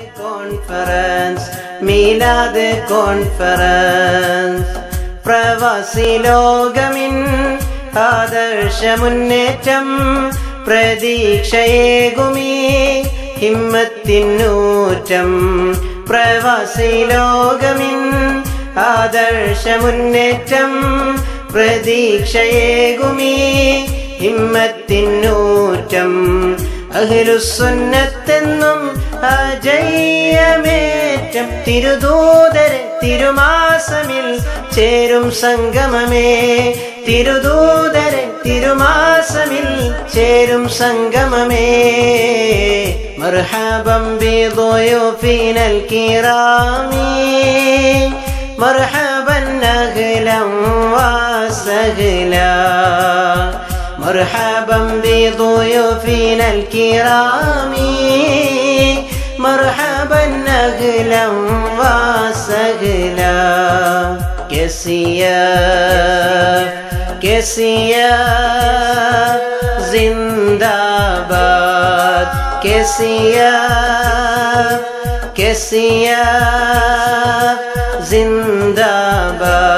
Conference മീലാദ് conference പ്രവാസി ലോകമിൻ ആദർശ മുന്നേറ്റം പ്രതീക്ഷയേകുമീ ഹിമ്മത്തിനൂറ്റം. പ്രവാസി ലോകമിൻ ആദർശ മുന്നേറ്റം പ്രതീക്ഷയേകുമീ ഹിമ്മത്തിനൂറ്റം. അഹിലുസുന്നത്തെന്നും അജയ്യമേറ്റം തിരുദൂതരെ തിരുമാസമിൽ ചേരും സംഗമമേ തിരുദൂതരെ തിരുമാസമിൽ ചേരും സംഗമമേ മർഹബം بضيوفنا الكرام مرحبا أهلا وسهلا مرحبا بضيوفنا الكرام. مرحبا أهلا وسهلا كسياف كسياف زنداباد. كسياف كسياف زنداباد.